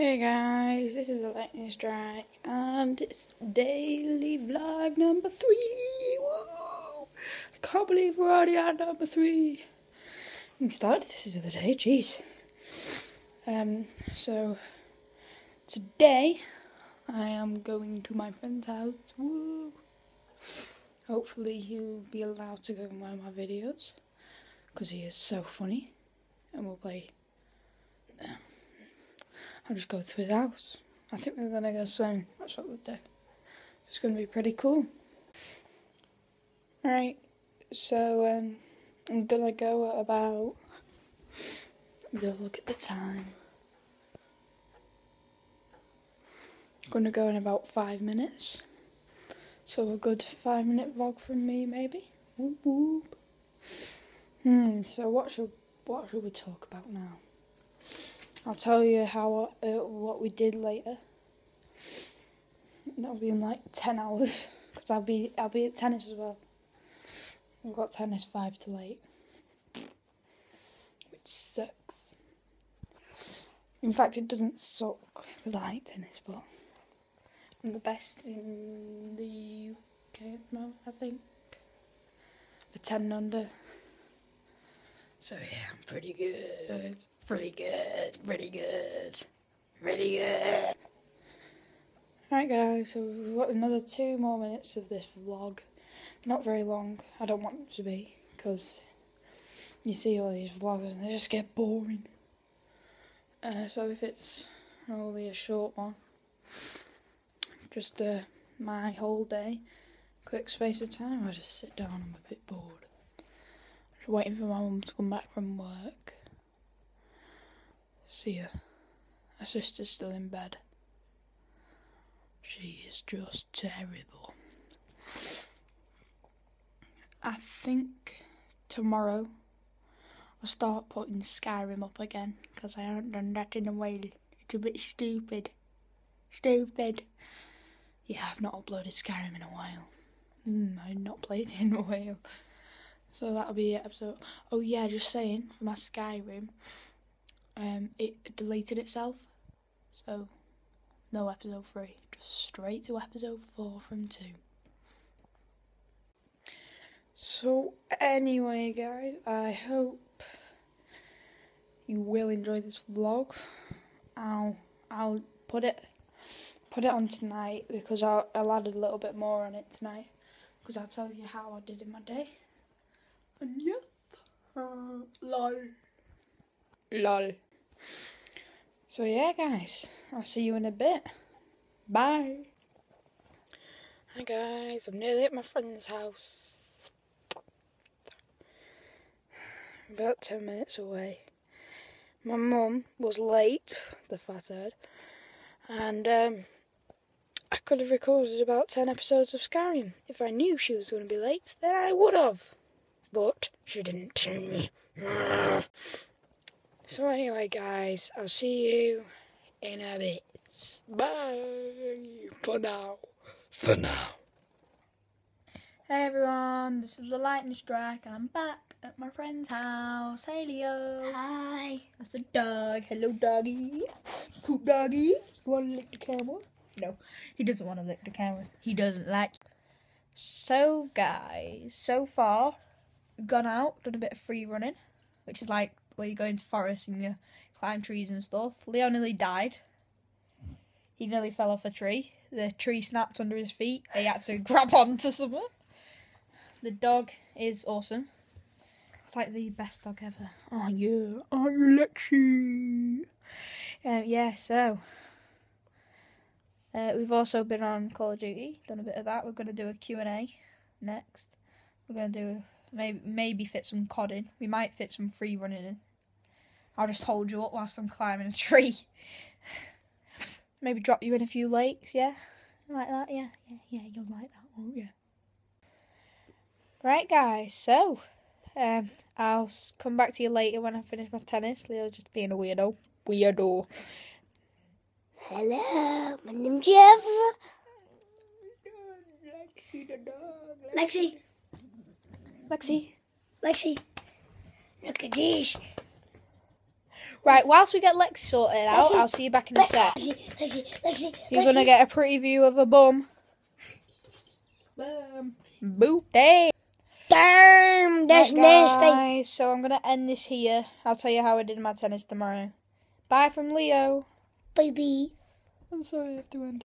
Hey guys, this is a lightning strike, and it's daily vlog number three. Whoa! I can't believe we're already at number three. We started this the other day, jeez. Um, so today I am going to my friend's house. Woo! Hopefully he'll be allowed to go in one of my videos because he is so funny, and we'll play. I'll just go to his house. I think we're gonna go swimming. That's what we'll do. It's gonna be pretty cool. Alright, so um, I'm gonna go at about. We'll look at the time. I'm gonna go in about five minutes. So a good five minute vlog from me, maybe. Whoop whoop. Hmm. So what should what should we talk about now? I'll tell you how uh, what we did later. That'll be in like ten hours because I'll be I'll be at tennis as well. We've got tennis five to eight, which sucks. In fact, it doesn't suck with like tennis, but I'm the best in the UK at the moment, I think, for ten under. So yeah, I'm pretty good. Pretty good. Pretty good. Pretty good. Alright guys, so we've got another two more minutes of this vlog. Not very long. I don't want it to be, because you see all these vlogs and they just get boring. Uh, so if it's only a short one, just uh, my whole day, quick space of time, I just sit down, I'm a bit bored waiting for my mum to come back from work. See her. Her sister's still in bed. She is just terrible. I think tomorrow I'll start putting Skyrim up again because I haven't done that in a while. It's a bit stupid. Stupid. Yeah, I've not uploaded Skyrim in a while. Mm, I've not played it in a while. So that'll be episode. Oh yeah, just saying for my Skyrim, um, it deleted itself, so no episode three, just straight to episode four from two. So anyway, guys, I hope you will enjoy this vlog. I'll I'll put it put it on tonight because I'll, I'll add a little bit more on it tonight because I'll tell you how I did in my day. And yes, uh, lol. Lol. So yeah, guys, I'll see you in a bit. Bye. Hi guys, I'm nearly at my friend's house. About 10 minutes away. My mum was late, the fathead, and um, I could have recorded about 10 episodes of Skyrim. If I knew she was going to be late, then I would have but she didn't tell me. So anyway, guys, I'll see you in a bit. Bye for now. For now. Hey everyone, this is the lightning strike, and I'm back at my friend's house. Hey Leo. Hi. That's the dog. Hello, doggy. Cool doggy. You want to lick the camera? No, he doesn't want to lick the camera. He doesn't like. So, guys, so far gone out, done a bit of free running, which is like where you go into forests and you climb trees and stuff. Leo nearly died. He nearly fell off a tree. The tree snapped under his feet. He had to grab onto something. The dog is awesome. It's like the best dog ever. Oh yeah, oh you Lexi. Um, yeah, so uh, we've also been on Call of Duty, done a bit of that. We're going to do a Q&A next. We're going to do Maybe maybe fit some cod in. We might fit some free running in. I'll just hold you up whilst I'm climbing a tree. maybe drop you in a few lakes, yeah? Like that, yeah? Yeah, yeah, you'll like that, won't you? Right, guys, so um, I'll come back to you later when I finish my tennis. Leo's just being a weirdo. Weirdo. Hello, my name's Jeff. Lexi the dog. Lexi. Lexi. Lexi. Lexi. Look at this. Right, whilst we get Lex sorted out, Lexi, I'll see you back in a sec. Lexi, Lexi, Lexi, You're Lexi. gonna get a preview of a bum. Bum. Booty. Damn, that's Right, nasty. so I'm gonna end this here. I'll tell you how I did my tennis tomorrow. Bye from Leo. Baby. I'm sorry I have to end.